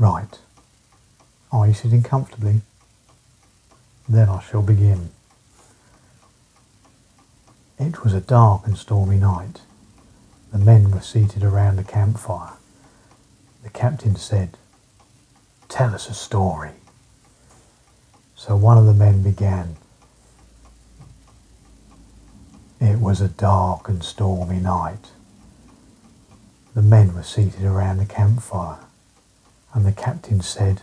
Right. Are you sitting comfortably? Then I shall begin. It was a dark and stormy night. The men were seated around a campfire. The captain said, Tell us a story. So one of the men began. It was a dark and stormy night. The men were seated around the campfire, and the captain said,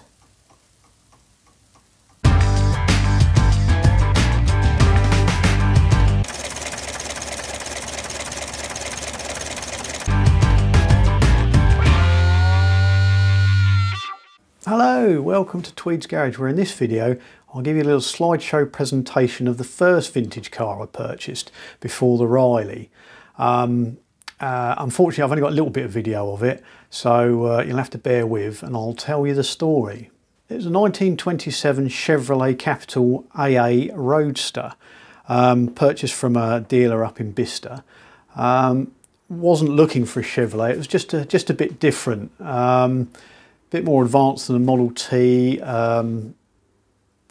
Hello, welcome to Tweed's Garage where in this video I'll give you a little slideshow presentation of the first vintage car I purchased before the Riley. Um, uh, unfortunately I've only got a little bit of video of it so uh, you'll have to bear with and I'll tell you the story. It was a 1927 Chevrolet Capital AA Roadster um, purchased from a dealer up in Bicester. Um, wasn't looking for a Chevrolet, it was just a, just a bit different. Um, bit more advanced than a Model T, um,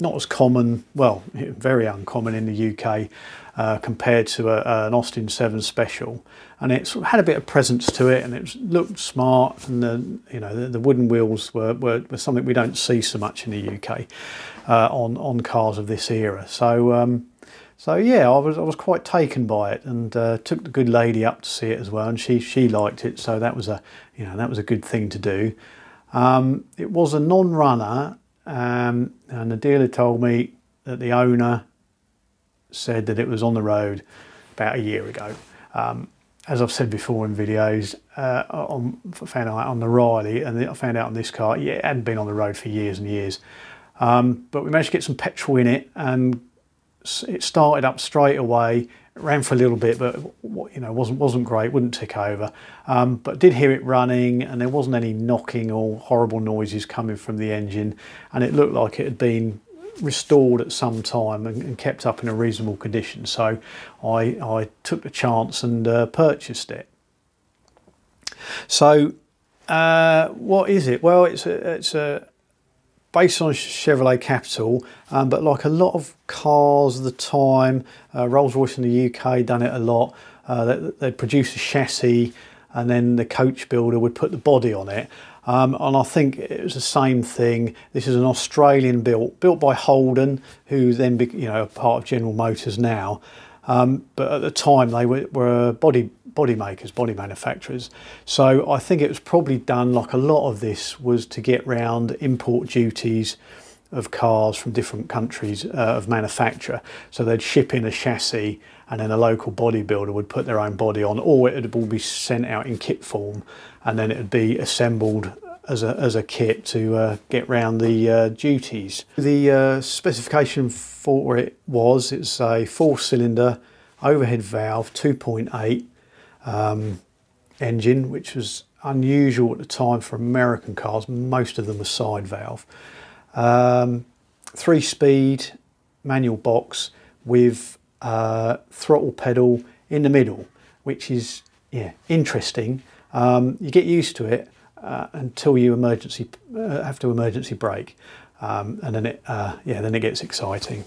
not as common, well, very uncommon in the UK uh, compared to a, an Austin 7 Special. And it sort of had a bit of presence to it and it looked smart and the, you know, the, the wooden wheels were, were, were, something we don't see so much in the UK uh, on, on cars of this era. So, um, so yeah, I was I was quite taken by it, and uh, took the good lady up to see it as well, and she she liked it, so that was a you know that was a good thing to do. Um, it was a non-runner um, and the dealer told me that the owner said that it was on the road about a year ago. Um, as I've said before in videos, uh, on, found out on the Riley and I found out on this car, yeah, it hadn't been on the road for years and years. Um, but we managed to get some petrol in it and it started up straight away It ran for a little bit, but you know wasn't wasn't great. Wouldn't tick over, um, but did hear it running, and there wasn't any knocking or horrible noises coming from the engine, and it looked like it had been restored at some time and, and kept up in a reasonable condition. So I I took the chance and uh, purchased it. So uh, what is it? Well, it's a, it's a based on Chevrolet Capital, um, but like a lot of cars of the time, uh, Rolls-Royce in the UK done it a lot. Uh, they, would produce a chassis and then the coach builder would put the body on it. Um, and I think it was the same thing. This is an Australian built, built by Holden, who then, you know, a part of General Motors now. Um, but at the time they were, were body body makers, body manufacturers. So I think it was probably done like a lot of this was to get round import duties of cars from different countries uh, of manufacture. So they'd ship in a chassis and then a local bodybuilder would put their own body on or it would all be sent out in kit form and then it would be assembled as a, as a kit to uh, get round the uh, duties. The uh, specification for it was it's a four cylinder overhead valve 2.8 um, engine, which was unusual at the time for American cars. Most of them were side valve. Um, three speed manual box with uh, throttle pedal in the middle, which is yeah interesting. Um, you get used to it uh, until you emergency uh, have to emergency brake, um, and then it uh, yeah then it gets exciting.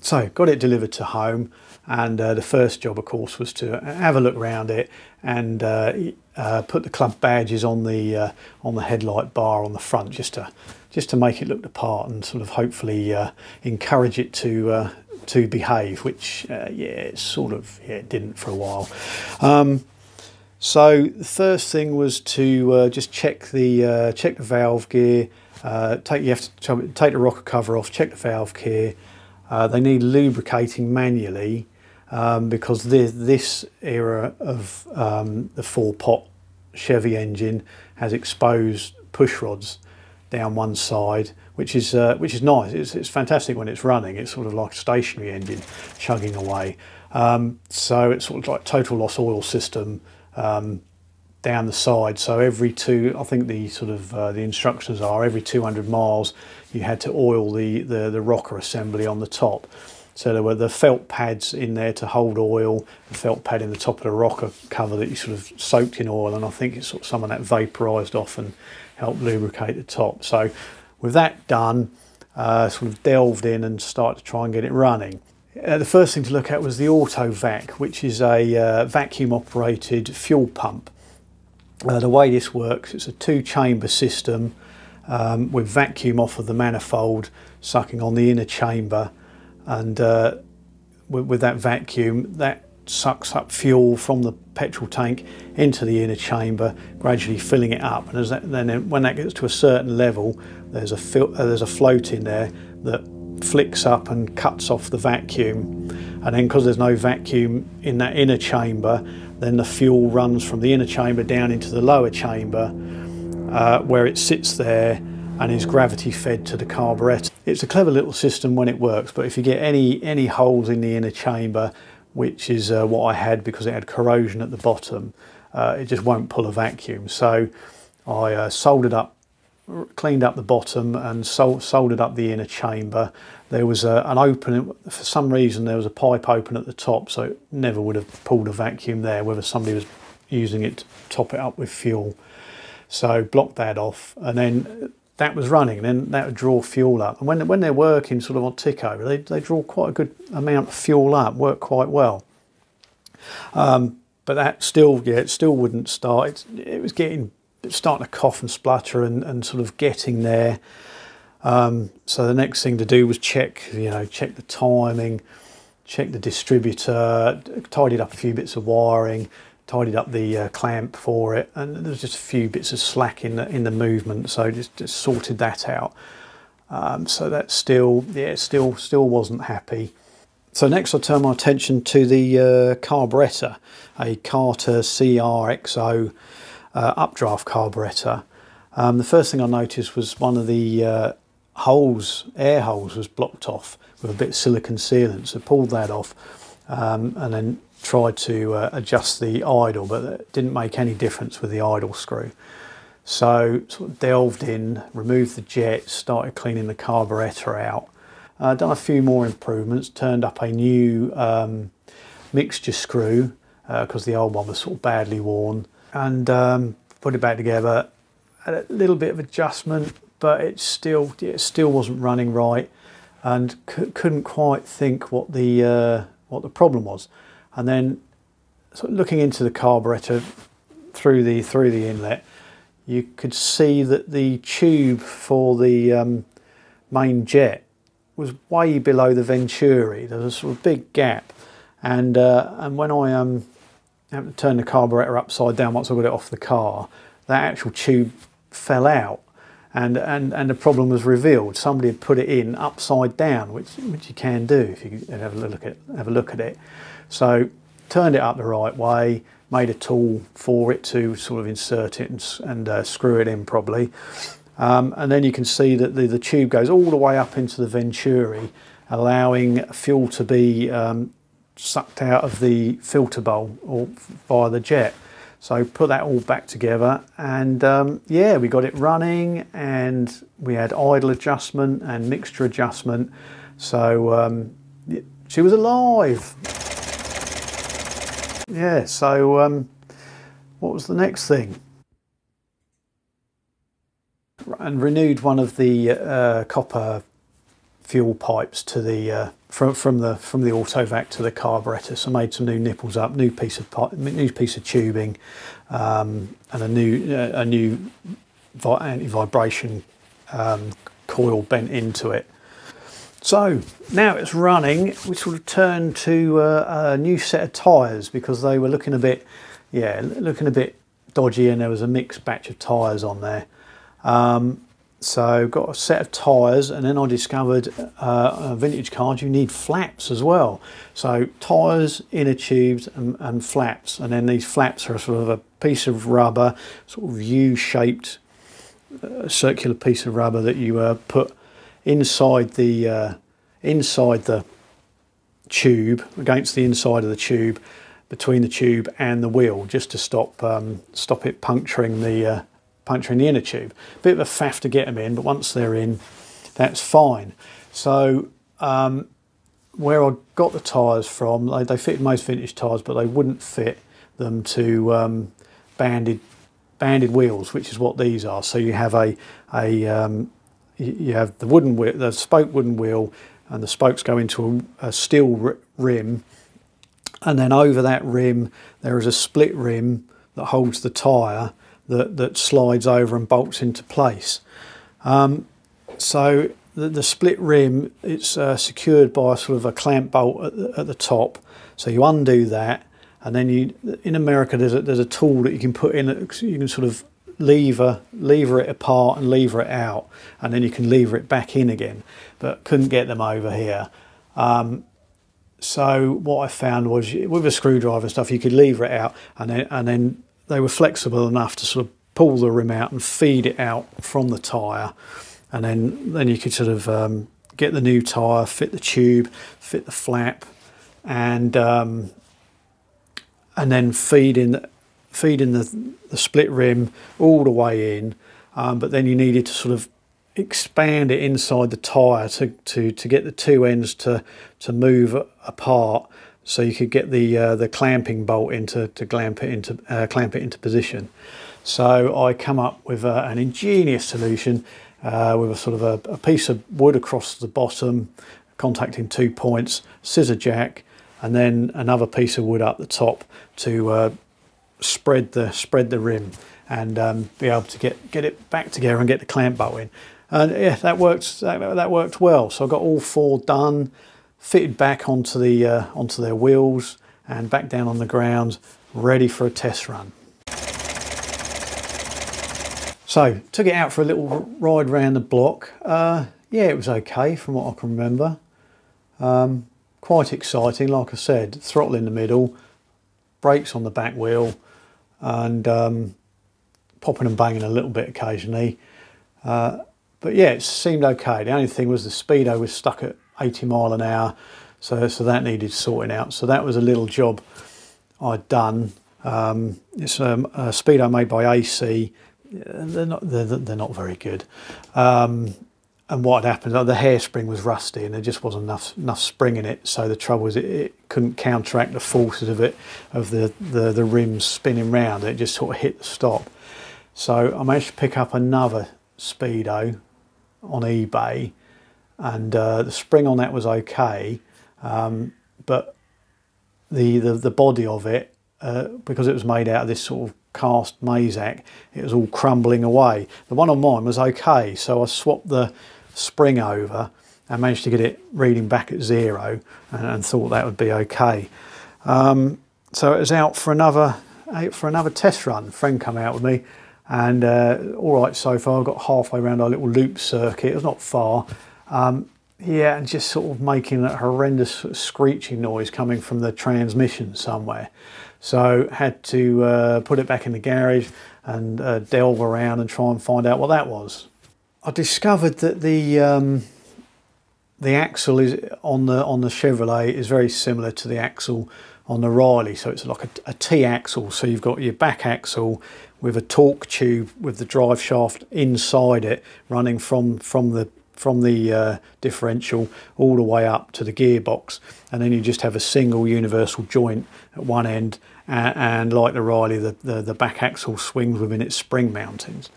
So got it delivered to home and uh, the first job of course was to have a look around it and uh, uh, put the club badges on the on the headlight bar on the front just to just to make it look the part and sort of hopefully encourage it to to behave which yeah it sort of yeah, it didn't for a while um, so the first thing was to just check the check the valve gear take you have to take the rocker cover off check the valve gear uh, they need lubricating manually um, because this, this, era of um, the four pot Chevy engine has exposed push rods down one side, which is uh, which is nice. It's, it's, fantastic when it's running. It's sort of like a stationary engine chugging away. Um, so it's sort of like total loss oil system um, down the side. So every two, I think the sort of uh, the instructions are every 200 miles, you had to oil the, the, the rocker assembly on the top. So there were the felt pads in there to hold oil, the felt pad in the top of the rocker cover that you sort of soaked in oil, and I think it's sort of some of that vaporised off and helped lubricate the top. So with that done, uh, sort of delved in and started to try and get it running. Uh, the first thing to look at was the AutoVac, which is a uh, vacuum operated fuel pump. Uh, the way this works, it's a two chamber system um, with vacuum off of the manifold sucking on the inner chamber and uh, with, with, that vacuum that sucks up fuel from the petrol tank into the inner chamber gradually filling it up and that, then when that gets to a certain level there's a, uh, there's a float in there that flicks up and cuts off the vacuum and then because there's no vacuum in that inner chamber then the fuel runs from the inner chamber down into the lower chamber uh, where it sits there and is gravity fed to the carburettor. It's a clever little system when it works, but if you get any, any holes in the inner chamber, which is uh, what I had because it had corrosion at the bottom, uh, it just won't pull a vacuum. So I uh, soldered up, cleaned up the bottom and soldered up the inner chamber. There was a, an open, for some reason there was a pipe open at the top, so it never would have pulled a vacuum there, whether somebody was using it to top it up with fuel. So blocked that off and then that was running, and then that would draw fuel up. And when, when they're working sort of on tick over, they, they draw quite a good amount of fuel up, work quite well. Um, but that still, yeah, it still wouldn't start. It, it was getting, starting to cough and splutter and, and sort of getting there. Um, so the next thing to do was check, you know, check the timing, check the distributor, tidied up a few bits of wiring, tidied up the uh, clamp for it and there's just a few bits of slack in the, in the movement so just, just sorted that out um, so that still yeah still still wasn't happy so next I turn my attention to the uh, carburettor a Carter CRXO uh, updraft carburettor um, the first thing I noticed was one of the uh, holes air holes was blocked off with a bit of silicon sealant so pulled that off um, and then tried to uh, adjust the idle, but it didn't make any difference with the idle screw. So sort of delved in, removed the jet, started cleaning the carburettor out. Uh, done a few more improvements, turned up a new um, mixture screw because uh, the old one was sort of badly worn and um, put it back together. Had a little bit of adjustment, but it still it still wasn't running right and couldn't quite think what the uh, what the problem was. And then sort of looking into the carburetor through the through the inlet you could see that the tube for the um, main jet was way below the venturi. There was a sort of big gap. And uh, and when I um, had to turn the carburetor upside down once I got it off the car that actual tube fell out and, and, and the problem was revealed. Somebody had put it in upside down, which, which you can do if you have a look at, have a look at it. So turned it up the right way, made a tool for it to sort of insert it and, and uh, screw it in probably. Um, and then you can see that the, the tube goes all the way up into the venturi, allowing fuel to be um, sucked out of the filter bowl or via the jet. So put that all back together and um, yeah, we got it running and we had idle adjustment and mixture adjustment. So um, she was alive. Yeah, so um, what was the next thing? And renewed one of the uh, copper fuel pipes to the uh, from from the from the autovac to the carburetor. So I made some new nipples up, new piece of new piece of tubing, um, and a new uh, a new anti-vibration um, coil bent into it. So now it's running, we sort of turned to uh, a new set of tyres because they were looking a bit, yeah, looking a bit dodgy and there was a mixed batch of tyres on there. Um, so got a set of tyres and then I discovered uh, vintage cars you need flaps as well. So tyres, inner tubes and, and, flaps and then these flaps are sort of a piece of rubber, sort of U-shaped uh, circular piece of rubber that you uh, put inside the uh, inside the tube against the inside of the tube between the tube and the wheel just to stop um, stop it puncturing the uh, puncturing the inner tube. A bit of a faff to get them in, but once they're in, that's fine. So um, where I got the tyres from, they, they fitted most vintage tyres, but they wouldn't fit them to um, banded banded wheels, which is what these are. So you have a, a um, you have the wooden wheel, the spoke wooden wheel, and the spokes go into a, a steel rim, and then over that rim there is a split rim that holds the tyre that, that slides over and bolts into place. Um, so the, the, split rim, it's uh, secured by sort of a clamp bolt at the, at the, top. So you undo that, and then you in America there's a, there's a tool that you can put in. You can sort of lever lever it apart and lever it out, and then you can lever it back in again. But couldn't get them over here. Um, so what I found was with a screwdriver stuff, you could lever it out, and then and then they were flexible enough to sort of pull the rim out and feed it out from the tyre. And then then you could sort of um, get the new tyre, fit the tube, fit the flap and um, and then feed in, feed in the, the split rim all the way in. Um, but then you needed to sort of expand it inside the tyre to, to, to get the two ends to, to move apart so you could get the uh, the clamping bolt into to clamp it into uh, clamp it into position. So I come up with uh, an ingenious solution uh, with a sort of a, a, piece of wood across the bottom, contacting two points, scissor jack, and then another piece of wood up the top to uh, spread the spread the rim and um, be able to get get it back together and get the clamp bolt in. And yeah, that worked. That, that worked well. So I got all four done fitted back onto the uh, onto their wheels and back down on the ground ready for a test run. So took it out for a little ride around the block. Uh, yeah, it was okay from what I can remember. Um, quite exciting, like I said, throttle in the middle, brakes on the back wheel, and um, popping and banging a little bit occasionally. Uh, but yeah, it seemed okay. The only thing was the speedo was stuck at 80 mile an hour. So, so that needed sorting out. So that was a little job I'd done. Um, it's um, a speedo made by AC. They're not, they're, they're not very good. Um, and what had happened, the hairspring was rusty and there just wasn't enough enough spring in it. So the trouble was it, it couldn't counteract the forces of it, of the, the, the rims spinning round. It just sort of hit the stop. So I managed to pick up another Speedo on eBay and uh, the spring on that was okay, um, but the, the, the body of it, uh, because it was made out of this sort of cast Mazak, it was all crumbling away. The one on mine was okay, so I swapped the spring over and managed to get it reading back at zero and, and thought that would be okay. Um, so it was out for another out for another test run. A friend come out with me and uh, all right so far. I got halfway around our little loop circuit. It was not far. Um, yeah, and just sort of making a horrendous screeching noise coming from the transmission somewhere. So had to uh, put it back in the garage and uh, delve around and try and find out what that was. I discovered that the um, the axle is on the on the Chevrolet is very similar to the axle on the Riley. So it's like a, a T axle. So you've got your back axle with a torque tube with the drive shaft inside it running from from the from the uh, differential all the way up to the gearbox and then you just have a single universal joint at one end and, and like the Riley the, the, the, back axle swings within its spring mountings.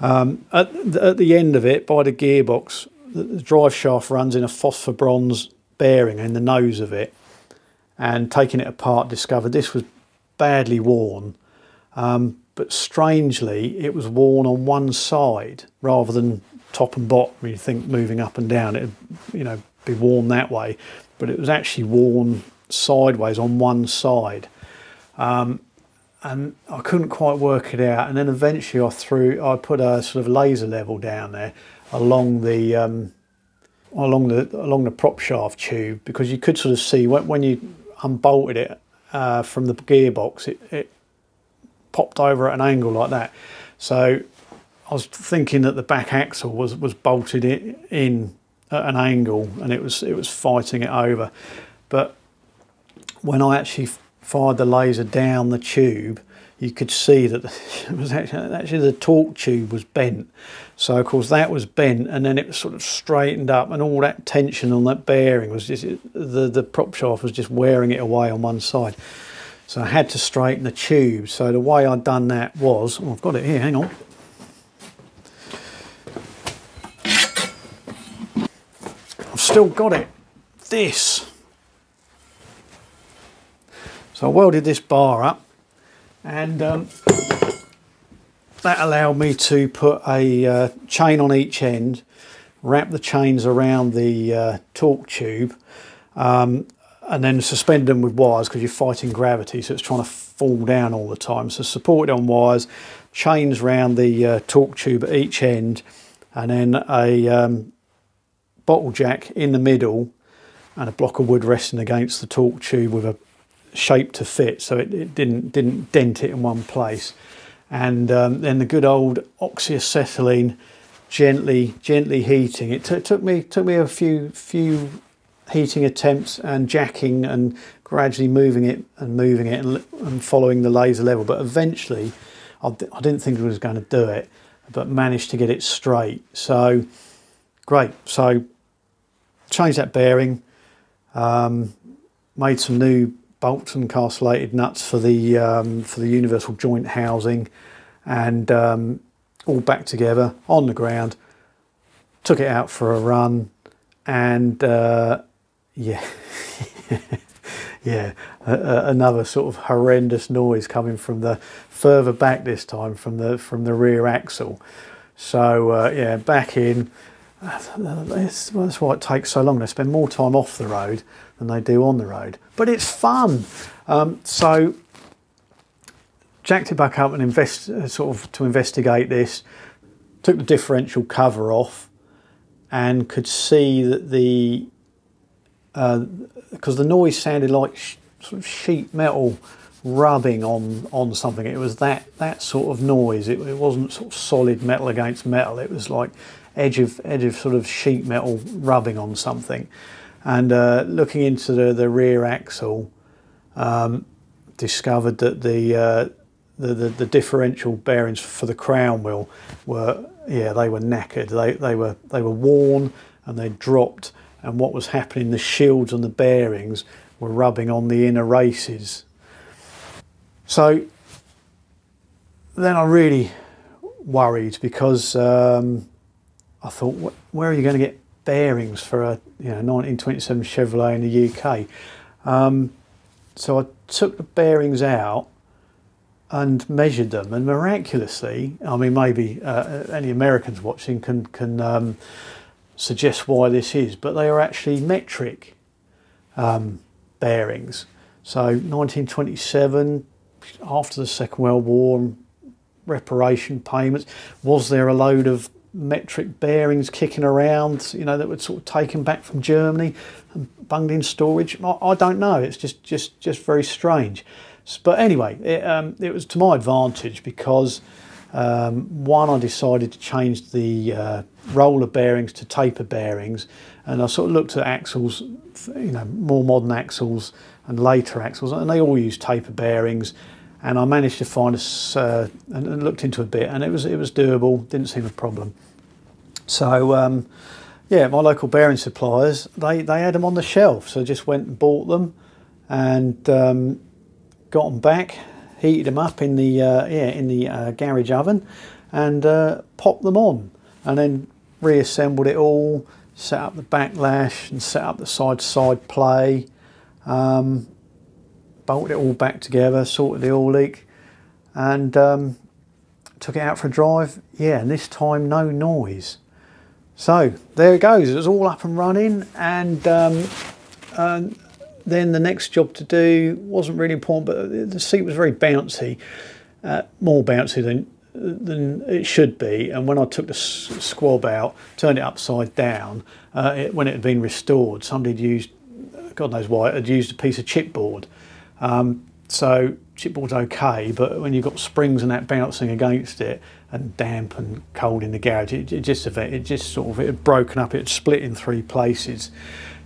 Um, at, the, at, the end of it by the gearbox the, the drive shaft runs in a phosphor bronze bearing in the nose of it and taking it apart discovered this was badly worn um, but strangely it was worn on one side rather than top and bottom. You think moving up and down, it'd you know be worn that way, but it was actually worn sideways on one side. Um, and I couldn't quite work it out. And then eventually I threw, I put a sort of laser level down there along the um, along the along the prop shaft tube because you could sort of see when, when you unbolted it uh, from the gearbox, it, it popped over at an angle like that. So I was thinking that the back axle was was bolted in at an angle and it was it was fighting it over but when I actually fired the laser down the tube you could see that it was actually, actually the torque tube was bent so of course that was bent and then it was sort of straightened up and all that tension on that bearing was just the the prop shaft was just wearing it away on one side So I had to straighten the tube. So the way I'd done that was, oh, I've got it here, hang on. Still got it. This. So I welded this bar up and um, that allowed me to put a uh, chain on each end, wrap the chains around the uh, torque tube, um, and then suspend them with wires because you're fighting gravity, so it's trying to fall down all the time. So supported on wires, chains around the uh, torque tube at each end, and then a um, bottle jack in the middle, and a block of wood resting against the torque tube with a shape to fit, so it, it didn't didn't dent it in one place. And um, then the good old oxyacetylene gently gently heating. It took me took me a few few heating attempts and jacking and gradually moving it and moving it and, and following the laser level but eventually I, I didn't think it was going to do it but managed to get it straight. So great. So changed that bearing um, made some new bolts and castellated nuts for the um, for the universal joint housing and um, all back together on the ground took it out for a run and uh, yeah yeah another sort of horrendous noise coming from the further back this time from the from the rear axle. So uh, yeah back in that's, that's why it takes so long. They spend more time off the road than they do on the road. But it's fun. Um, so jacked it back up and invest uh, sort of to investigate this. Took the differential cover off and could see that the because uh, the noise sounded like sort of sheet metal rubbing on on something. It was that that sort of noise. It, it wasn't sort of solid metal against metal. It was like edge of edge of sort of sheet metal rubbing on something. And uh, looking into the, the rear axle, um, discovered that the, uh, the, the, the differential bearings for the crown wheel were yeah they were knackered. They they were they were worn and they dropped. And what was happening, the shields and the bearings were rubbing on the inner races. So then I really worried because um, I thought, where are you going to get bearings for a you know 1927 Chevrolet in the UK? Um, so I took the bearings out and measured them, and miraculously, I mean, maybe uh, any Americans watching can can um, suggest why this is, but they are actually metric um, bearings. So 1927, after the Second World War, reparation payments, was there a load of metric bearings kicking around, you know, that were sort of taken back from Germany and bunged in storage. I, I don't know. It's just just just very strange. But anyway, it, um, it was to my advantage because um, one, I decided to change the uh, roller bearings to taper bearings, and I sort of looked at axles, you know, more modern axles and later axles, and they all use taper bearings and I managed to find a uh, and, and, looked into a bit, and it was it was doable. Didn't seem a problem. So um, yeah, my local bearing suppliers they they had them on the shelf, so I just went and bought them, and um, got them back, heated them up in the uh, yeah in the uh, garage oven, and uh, popped them on, and then reassembled it all, set up the backlash, and set up the side side play. Um, bolted it all back together, sorted the oil leak, and um, took it out for a drive. Yeah, and this time no noise. So there it goes. It was all up and running, and, um, and then the next job to do wasn't really important, but the seat was very bouncy, uh, more bouncy than than it should be. And when I took the squab out, turned it upside down, uh, it, when it had been restored, somebody had used, God knows why, had used a piece of chipboard um, so chipboard's okay, but when you've got springs and that bouncing against it and damp and cold in the garage, it, it just it just sort of it had broken up. It had split in three places.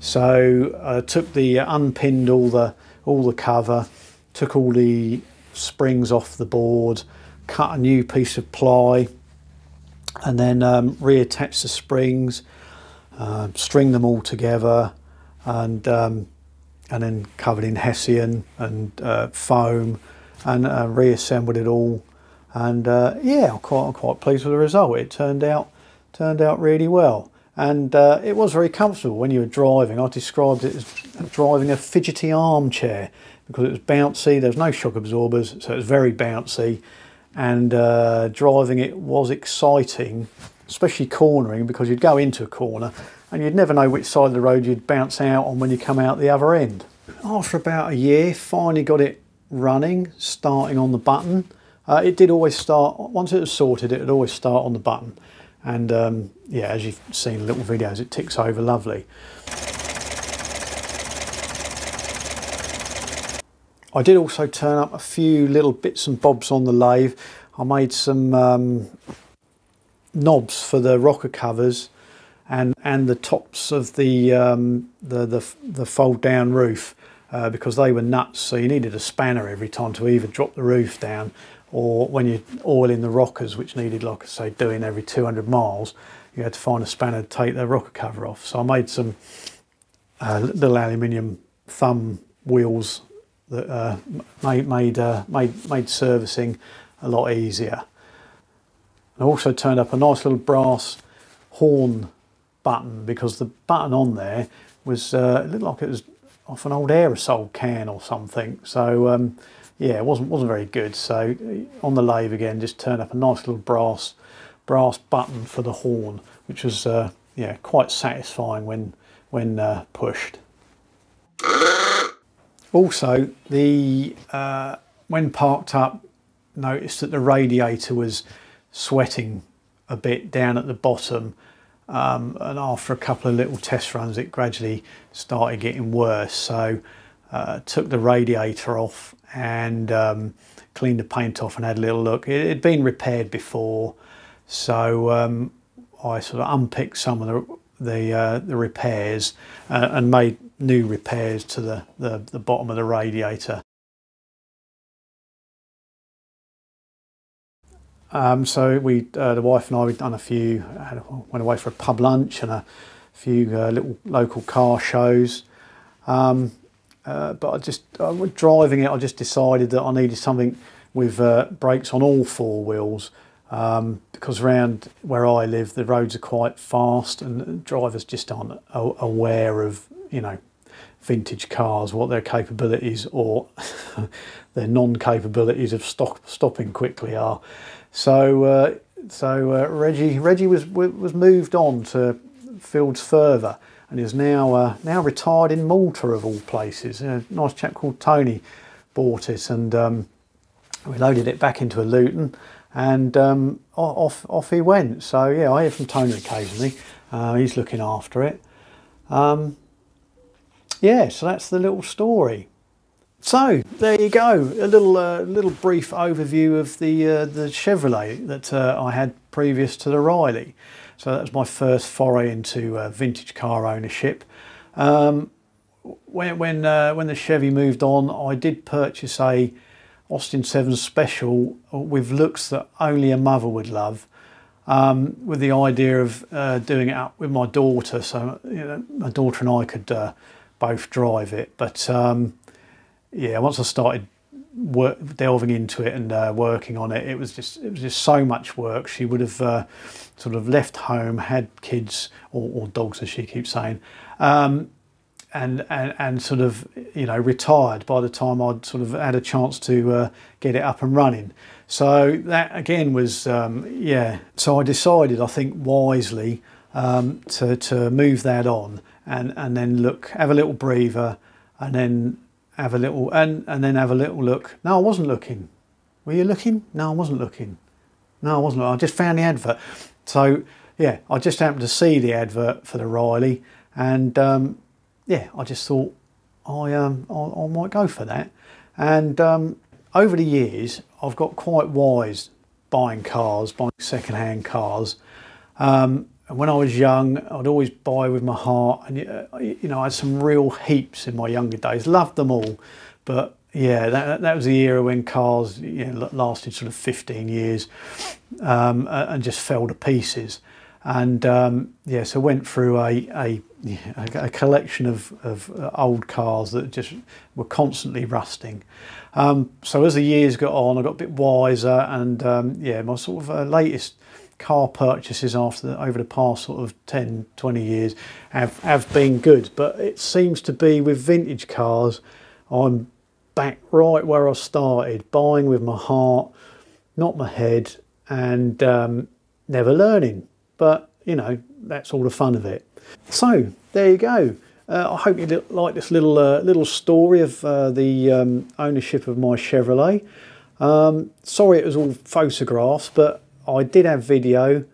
So I took the uh, unpinned all the all the cover, took all the springs off the board, cut a new piece of ply, and then um, reattached the springs, uh, string them all together, and um, and then covered in Hessian and uh, foam and uh, reassembled it all. And uh, yeah, I'm quite, I'm quite pleased with the result. It turned out turned out really well. And uh, it was very comfortable when you were driving. I described it as driving a fidgety armchair because it was bouncy. There was no shock absorbers, so it was very bouncy. And uh, driving it was exciting, especially cornering because you'd go into a corner and you'd never know which side of the road you'd bounce out on when you come out the other end. After about a year, finally got it running, starting on the button. Uh, it did always start, once it was sorted, it would always start on the button. And um, yeah, as you've seen in little videos, it ticks over lovely. I did also turn up a few little bits and bobs on the lathe. I made some um, knobs for the rocker covers and and the tops of the um, the, the, the fold down roof uh, because they were nuts. So you needed a spanner every time to either drop the roof down or when you're oiling the rockers, which needed like I say doing every 200 miles, you had to find a spanner to take the rocker cover off. So I made some uh, little aluminium thumb wheels that uh, made made, uh, made made servicing a lot easier. I also turned up a nice little brass horn button because the button on there was uh, it looked like it was off an old aerosol can or something. So um, yeah, it wasn't wasn't very good. So on the lathe again, just turn up a nice little brass brass button for the horn, which was uh, yeah quite satisfying when when uh, pushed. Also, the uh, when parked up, noticed that the radiator was sweating a bit down at the bottom um, and after a couple of little test runs it gradually started getting worse. So uh, took the radiator off and um, cleaned the paint off and had a little look. It had been repaired before. So um, I sort of unpicked some of the the, uh, the repairs uh, and made new repairs to the, the, the bottom of the radiator Um, so we, uh, the wife and I, we'd done a few, went away for a pub lunch and a few uh, little local car shows. Um, uh, but I just, driving it, I just decided that I needed something with uh, brakes on all four wheels um, because around where I live, the roads are quite fast and drivers just aren't aware of, you know, vintage cars, what their capabilities or their non-capabilities of stop, stopping quickly are. So, uh, so uh, Reggie Reggie was was moved on to fields further, and is now uh, now retired in Malta of all places. A nice chap called Tony bought it, and um, we loaded it back into a Luton, and um, off off he went. So yeah, I hear from Tony occasionally. Uh, he's looking after it. Um, yeah, so that's the little story. So there you go, a little uh, little brief overview of the uh, the Chevrolet that uh, I had previous to the Riley. So that was my first foray into uh, vintage car ownership. Um, when when uh, when the Chevy moved on, I did purchase a Austin 7 Special with looks that only a mother would love. Um, with the idea of uh, doing it up with my daughter, so you know, my daughter and I could both drive it. But um, yeah, once I started work, delving into it and uh, working on it, it was just it was just so much work. She would have uh, sort of left home, had kids or, or dogs, as she keeps saying, um, and, and and sort of you know retired by the time I'd sort of had a chance to uh, get it up and running. So that again was um, yeah. So I decided, I think wisely, um, to to move that on and and then look, have a little breather, and then have a little and and then have a little look. No, I wasn't looking. Were you looking? No, I wasn't looking. No, I wasn't. I just found the advert. So yeah, I just happened to see the advert for the Riley, and um, yeah, I just thought I um I, I might go for that. And um, over the years, I've got quite wise buying cars, buying second-hand cars. Um, and when I was young, I'd always buy with my heart, and uh, you know, I had some real heaps in my younger days. Loved them all, but yeah, that, that was the era when cars you know, lasted sort of 15 years um, and just fell to pieces. and um, yeah, so went through a a, a collection of, of uh, old cars that just were constantly rusting. Um, so as the years got on, I got a bit wiser, and um, yeah, my sort of uh, latest car purchases after the, over the past sort of 10, 20 years have have been good. But it seems to be with vintage cars, I'm back right where I started, buying with my heart, not my head, and um, never learning but you know, that's all the fun of it. So there you go. Uh, I hope you like this little uh, little story of uh, the um, ownership of my Chevrolet. Um, sorry it was all photographs, but I did have video.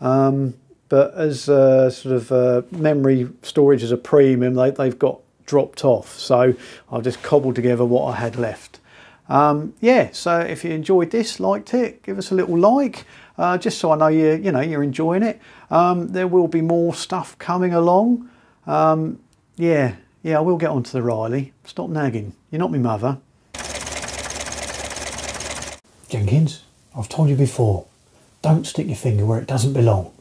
Um, but as uh, sort of uh, memory storage as a premium, they, they've got dropped off. So I've just cobbled together what I had left. Um, yeah, so if you enjoyed this, liked it, give us a little like uh, just so I know you you know you're enjoying it. Um, there will be more stuff coming along. Um, yeah, yeah, I will get onto the Riley. Stop nagging. You're not my mother. Jenkins, I've told you before, don't stick your finger where it doesn't belong.